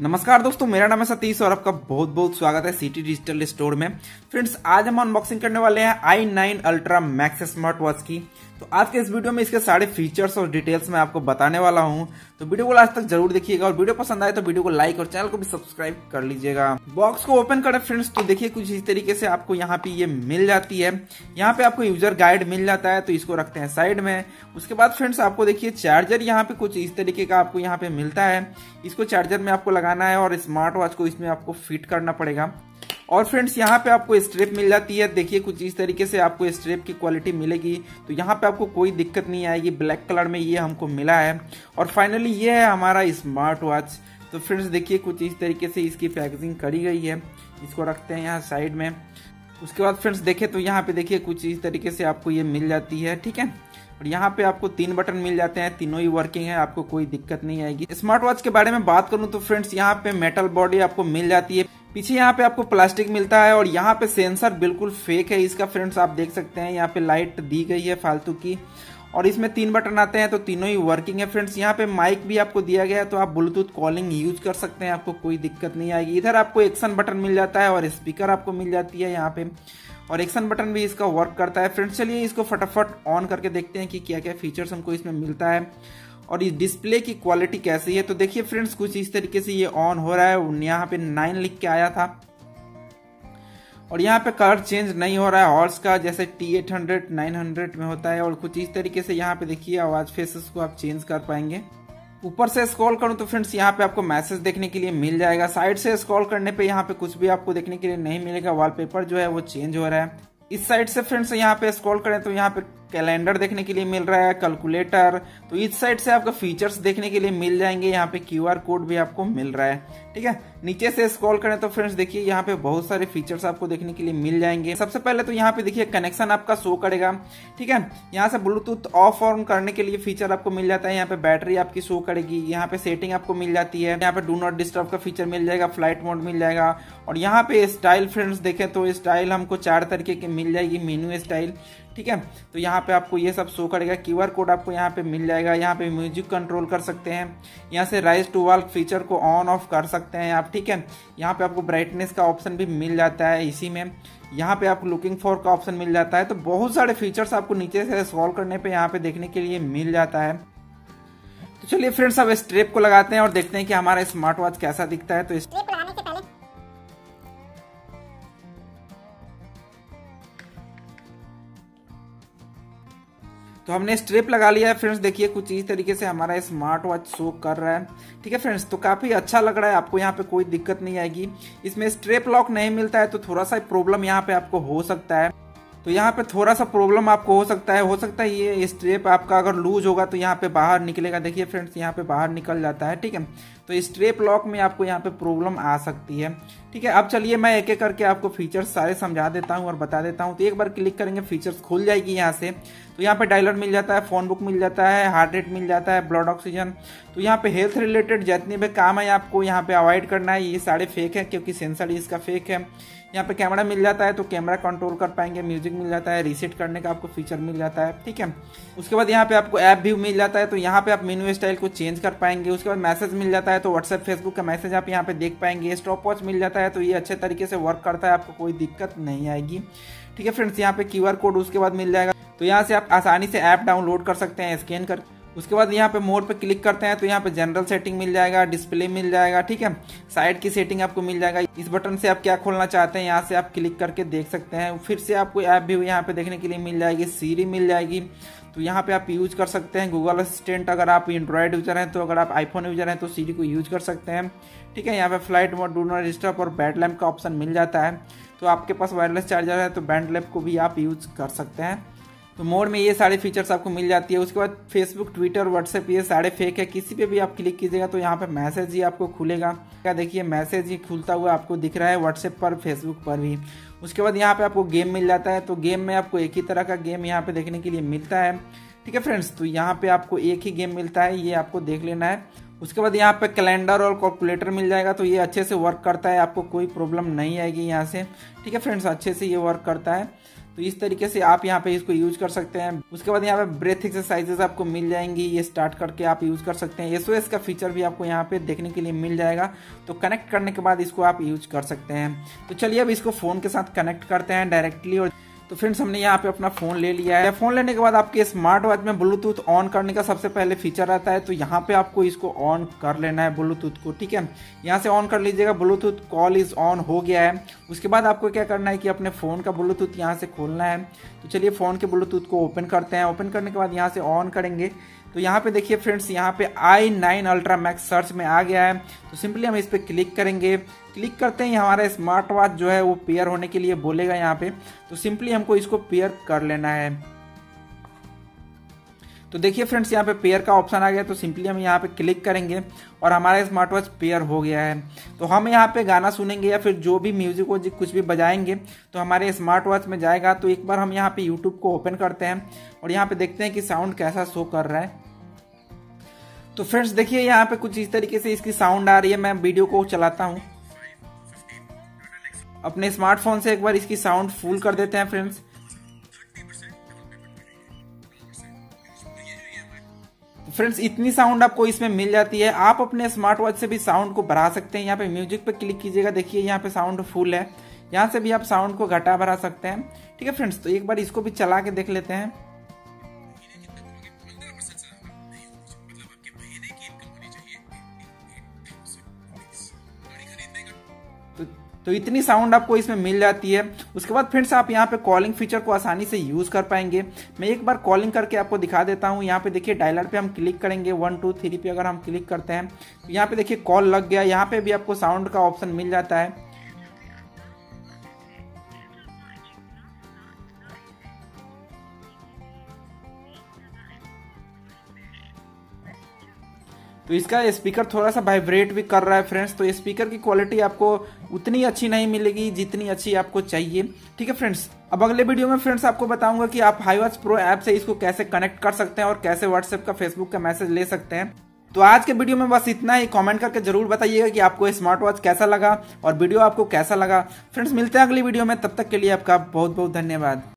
नमस्कार दोस्तों, मेरा नाम है सतीश और आपका बहुत बहुत स्वागत है सिटी डिजिटल स्टोर में। फ्रेंड्स आज हम अनबॉक्सिंग करने वाले हैं I nine ultra max smart watch की। तो आज के इस वीडियो में इसके सारे फीचर्स और डिटेल्स मैं आपको बताने वाला हूँ। तो वीडियो को लास्ट तक ज़रूर देखिएगा और वीडियो पसंद आए तो वीडियो को लाइक और चैनल को भी सब्सक्राइब कर लीजिएगा। बॉक्स को ओपन करें फ्रेंड्स तो देखिए कुछ इस तरीके से आपको यहाँ पे ये मिल जाती है। यहाँ पे आपको यूज़र गाइड मिल जाता है तो इसको रखते हैं साइड में। उसके बाद फ्रेंड्स आपको देखिए चार्जर यहाँ पे कुछ इस तरीके का आपको यहाँ पे मिलता है। इसको चार्जर में आपको लगाना है और स्मार्ट वॉच को इसमें आपको फिट करना पड़ेगा। और फ्रेंड्स, यहाँ पे आपको स्ट्रेप मिल जाती है। देखिए, कुछ इस तरीके से आपको स्ट्रेप की क्वालिटी मिलेगी। तो यहाँ पे आपको कोई दिक्कत नहीं आएगी। ब्लैक कलर में ये हमको मिला है। और फाइनली ये है हमारा स्मार्ट वॉच तो फ्रेंड्स देखिए, कुछ इस तरीके से इसकी पैकेजिंग करी गई है। इसको रखते हैं यहाँ साइड में। उसके बाद फ्रेंड्स देखे तो यहाँ पे देखिए, कुछ इस तरीके से आपको ये मिल जाती है। ठीक है? और यहाँ पे आपको तीन बटन मिल जाते हैं। तीनों ही वर्किंग है, आपको कोई दिक्कत नहीं आएगी। स्मार्ट वॉच के बारे में बात करूँ तो फ्रेंड्स यहाँ पे मेटल बॉडी आपको मिल जाती है। पीछे यहाँ पे आपको प्लास्टिक मिलता है और यहाँ पे सेंसर बिल्कुल फेक है। इसका फ्रेंड्स आप देख सकते हैं। यहाँ पे लाइट दी गई है फालतू की। और इसमें तीन बटन आते हैं तो तीनों ही वर्किंग है फ्रेंड्स यहाँ पे माइक भी आपको दिया गया है तो आप ब्लूटूथ कॉलिंग यूज़ कर सकते हैं। आपको कोई दिक्कत नहीं आएगी। इधर आपको एक्शन बटन मिल जाता है और स्पीकर आपको मिल जाती है यहाँ पे। और एक्शन बटन भी इसका वर्क करता है फ्रेंड्स चलिए इसको फटाफट ऑन करके देखते हैं कि क्या क्या फीचर्स हमको इसमें मिलता है। और इस डिस्प्ले की क्वालिटी कैसी है? तो देखिए फ्रेंड्स कुछ इस तरीके से ये ऑन हो रहा है। यहाँ पे नाइन लिख के आया था। और यहाँ पे कलर चेंज नहीं हो रहा है। हॉर्स का जैसे T eight hundred nine hundred में होता है। और कुछ इस तरीके से यहाँ पे देखिए, आवाज़ फेसेस को आप चेंज कर पाएँगे। ऊपर से स्क्रॉल करूँ तो फ्रेंड्स यहाँ पे आपको मैसेज देखने के लिए मिल जाएगा। साइड से स्क्रॉल करने पे यहाँ पे कुछ भी आपको देखने के लिए नहीं मिलेगा। वॉलपेपर जो है वो चेंज हो रहा है। इस साइड से फ्रेंड्स यहाँ पे स्क्रॉल करें तो यहाँ पे कैलेंडर देखने के लिए मिल रहा है, कैलकुलेटर। तो इस साइड से आपको फीचर्स देखने के लिए मिल जाएँगे, यहाँ पे क्यूआर कोड भी आपको मिल रहा है, ठीक है? नीचे से स्क्रॉल करें तो फ्रेंड्स देखिए, यहाँ पे बहुत सारे फीचर्स आपको देखने के लिए मिल जाएँगे। सबसे पहले तो यहाँ पे देखिए, कनेक्शन आपका शो करेगा, ठीक है? यहाँ से ब्लूटूथ ऑफ़ ऑन करने के लिए फीचर आपको मिल जाता है, यहाँ पे बैटरी आपकी शो करेगी, यहाँ पे सेटिंग आपको मिल जाती है, यहाँ पे डू नॉट डिस्टर्ब का फीचर मिल जाएगा, फ़्लाइट मोड मिल जाएगा, और यहाँ पे स्टाइल फ्रेंड्स देखें तो स्टाइल हमको चार तरीके की मिल जाएगी मेन्यू स्टाइल। ठीक है? तो यहाँ पे आपको ये सब शो करेगा। क्यूआर कोड आपको यहाँ पे मिल जाएगा। यहाँ पे म्यूज़िक कंट्रोल कर सकते हैं। यहाँ से राइज टू वॉल फीचर को ऑन ऑफ़ कर सकते हैं आप, ठीक है? यहाँ पे आपको ब्राइटनेस का ऑप्शन भी मिल जाता है इसी में। यहाँ पे आपको लुकिंग फॉर का ऑप्शन मिल जाता है। तो बहुत सारे फीचर्स आपको नीचे से सॉल्व करने पे यहाँ पे देखने के लिए मिल जाता है। तो चलिए फ्रेंड्स अब स्ट्रेप को लगाते हैं और देखते हैं कि हमारा स्मार्ट वॉच कैसा दिखता है। तो स्ट्रेप तो हमने स्ट्रिप लगा लिया है फ्रेंड्स देखिए कुछ इस तरीके से हमारा स्मार्ट वॉच शो कर रहा है। ठीक है फ्रेंड्स तो काफ़ी अच्छा लग रहा है, आपको यहाँ पे कोई दिक्कत नहीं आएगी। इसमें स्ट्रेप लॉक नहीं मिलता है तो थोड़ा सा प्रॉब्लम यहाँ पे आपको हो सकता है। तो यहाँ पे थोड़ा सा प्रॉब्लम आपको हो सकता है, हो सकता है ये स्ट्रेप आपका अगर लूज होगा तो यहाँ पे बाहर निकलेगा। देखिए फ्रेंड्स यहाँ पे बाहर निकल जाता है, ठीक है। तो स्ट्रेप लॉक में आपको यहाँ पे प्रॉब्लम आ सकती है। ठीक है, अब चलिए मैं एक एक करके आपको फीचर्स सारे समझा देता हूँ और बता देता हूँ। तो एक बार क्लिक करेंगे फीचर्स खुल जाएगी यहाँ से। तो यहाँ पे डायलर मिल जाता है फ़ोन बुक मिल जाता है हार्ट रेट मिल जाता है ब्लड ऑक्सीजन तो यहाँ पे हेल्थ रिलेटेड जितने भी काम है आपको यहाँ पे अवॉइड करना है, ये सारे फेक है क्योंकि सेंसर इसका फेक है। यहाँ पे कैमरा मिल जाता है तो कैमरा कंट्रोल कर पाएँगे म्यूज़िक मिल जाता है रीसेट करने का आपको फीचर मिल जाता है, ठीक है? उसके बाद यहाँ पे आपको ऐप भी मिल जाता है तो यहाँ पे आप मेन्यू स्टाइल को चेंज कर पाएँगे। उसके बाद मैसेज मिल जाता है तो व्हाट्सएप फेसबुक का मैसेज आप यहाँ पे देख पाएँगे। स्टॉप वॉच मिल जाता है तो ये अच्छे तरीके से वर्क करता है, आपको कोई दिक्कत नहीं आएगी। ठीक है फ्रेंड्स, यहाँ पे क्यूआर कोड उसके बाद मिल जाएगा। तो यहाँ से आप आसानी से ऐप डाउनलोड कर सकते हैं स्कैन कर। उसके बाद यहाँ पे मोड पे क्लिक करते हैं तो यहाँ पे जनरल सेटिंग मिल जाएगा डिस्प्ले मिल जाएगा, ठीक है? साइड की सेटिंग आपको मिल जाएगा। इस बटन से आप क्या खोलना चाहते हैं, यहाँ से आप क्लिक करके देख सकते हैं। फिर से आपको ऐप भी यहाँ पे देखने के लिए मिल जाएगी सीरी मिल जाएगी। तो यहाँ पे आप यूज़ कर सकते हैं। गूगल असिस्टेंट अगर आप एंड्रॉयड यूज़र हैं तो अगर आप आईफोन यूज़र हैं तो सीरी को यूज़ कर सकते हैं। ठीक है, यहाँ पे flight mode do not disturb और बैट लैम्प का ऑप्शन मिल जाता है। तो आपके पास वायरलेस चार्जर है तो बैंड लैम्प को भी आप यूज़ कर सकते हैं। तो मोड में ये सारे फीचर्स आपको मिल जाती है। उसके बाद फेसबुक ट्विटर व्हाट्सएप ये सारे फेक है। किसी पे भी आप क्लिक कीजिएगा तो यहाँ पे मैसेज ही आपको खुलेगा। क्या देखिए मैसेज ही खुलता हुआ आपको दिख रहा है व्हाट्सएप पर फेसबुक पर भी। उसके बाद यहाँ पे आपको गेम मिल जाता है। तो गेम में आपको एक ही तरह का गेम यहाँ पे देखने के लिए मिलता है। ठीक है फ्रेंड्स तो यहाँ पे आपको एक ही गेम मिलता है। ये आपको देख लेना है। उसके बाद यहाँ पे कैलेंडर और कैलकुलेटर मिल जाएगा तो ये अच्छे से वर्क करता है, आपको कोई प्रॉब्लम नहीं आएगी यहाँ से। ठीक है फ्रेंड्स अच्छे से ये वर्क करता है। तो इस तरीके से आप यहाँ पे इसको यूज़ कर सकते हैं। उसके बाद यहाँ पे ब्रेथ एक्सरसाइजेस आपको मिल जाएँगी, ये स्टार्ट करके आप यूज़ कर सकते हैं। एसओएस का फीचर भी आपको यहाँ पे देखने के लिए मिल जाएगा। तो कनेक्ट करने के बाद इसको आप यूज़ कर सकते हैं। तो चलिए अब इसको फ़ोन के साथ कनेक्ट करते हैं डायरेक्टली और तो फ्रेंड्स हमने यहाँ पे अपना फ़ोन ले लिया है। फ़ोन लेने के बाद आपके स्मार्ट वॉच में ब्लूटूथ ऑन करने का सबसे पहले फीचर रहता है तो यहाँ पे आपको इसको ऑन कर लेना है ब्लूटूथ को, ठीक है? यहाँ से ऑन कर लीजिएगा। ब्लूटूथ कॉल इज़ ऑन हो गया है। उसके बाद आपको क्या करना है कि अपने फ़ोन का ब्लूटूथ यहाँ से खोलना है। तो चलिए फ़ोन के ब्लूटूथ को ओपन करते हैं। ओपन करने के बाद यहाँ से ऑन करेंगे। तो यहाँ पे देखिए फ्रेंड्स यहाँ पे I nine ultra max search में आ गया है। तो सिंपली हम इस पर क्लिक करेंगे। क्लिक करते ही हमारा स्मार्ट वॉच जो है वो पेयर होने के लिए बोलेगा यहाँ पे। तो सिंपली हमको इसको पेयर कर लेना है। तो देखिए फ्रेंड्स, यहाँ पे पेयर का ऑप्शन आ गया तो सिंपली हम यहाँ पे क्लिक करेंगे और हमारा स्मार्ट वॉच पेयर हो गया है। तो हम यहाँ पे गाना सुनेंगे या फिर जो भी म्यूज़िक हो कुछ भी बजाएँगे तो हमारे स्मार्ट वॉच में जाएगा। तो एक बार हम यहाँ पे यूट्यूब को ओपन करते हैं और यहाँ पे देखते हैं कि साउंड कैसा शो कर रहा है। तो फ्रेंड्स, देखिए यहाँ पे कुछ इस तरीके से इसकी साउंड आ रही है। मैं वीडियो को चलाता हूँ। अपने स्मार्टफ़ोन से एक बार इसकी साउंड फुल कर देते हैं फ्रेंड्स। फ्रेंड्स इतनी साउंड आपको इसमें मिल जाती है। आप अपने स्मार्ट वॉच से भी साउंड को बढ़ा सकते हैं। यहाँ पे म्यूज़िक पे क्लिक कीजिएगा। देखिए यहाँ पे साउंड फुल है। यहाँ से भी आप साउंड को घटा बढ़ा सकते हैं। ठीक है फ्रेंड्स तो एक बार इसको भी चला के देख लेते हैं। तो, तो इतनी साउंड आपको इसमें मिल जाती है। उसके बाद फ्रेंड्स आप यहाँ पे कॉलिंग फीचर को आसानी से यूज़ कर पाएँगे। मैं एक बार कॉलिंग करके आपको दिखा देता हूँ। यहाँ पे देखिए डायलर पे हम क्लिक करेंगे। वन टू थ्री पे अगर हम क्लिक करते हैं तो यहाँ पे देखिए कॉल लग गया। यहाँ पे भी आपको साउंड का ऑप्शन मिल जाता है। तो इसका स्पीकर थोड़ा सा वाइब्रेट भी कर रहा है फ्रेंड्स तो स्पीकर की क्वालिटी आपको उतनी अच्छी नहीं मिलेगी जितनी अच्छी आपको चाहिए। ठीक है फ्रेंड्स? अब अगले वीडियो में फ्रेंड्स आपको बताऊँगा कि आप हाई वॉच प्रो ऐप से इसको कैसे कनेक्ट कर सकते हैं और कैसे व्हाट्सएप का फेसबुक का मैसेज ले सकते हैं। तो आज के वीडियो में बस इतना ही। कमेंट करके ज़रूर बताइएगा कि आपको स्मार्ट वॉच कैसा लगा और वीडियो आपको कैसा लगा। फ्रेंड्स, मिलते हैं अगली वीडियो में। तब तक के लिए आपका बहुत बहुत धन्यवाद।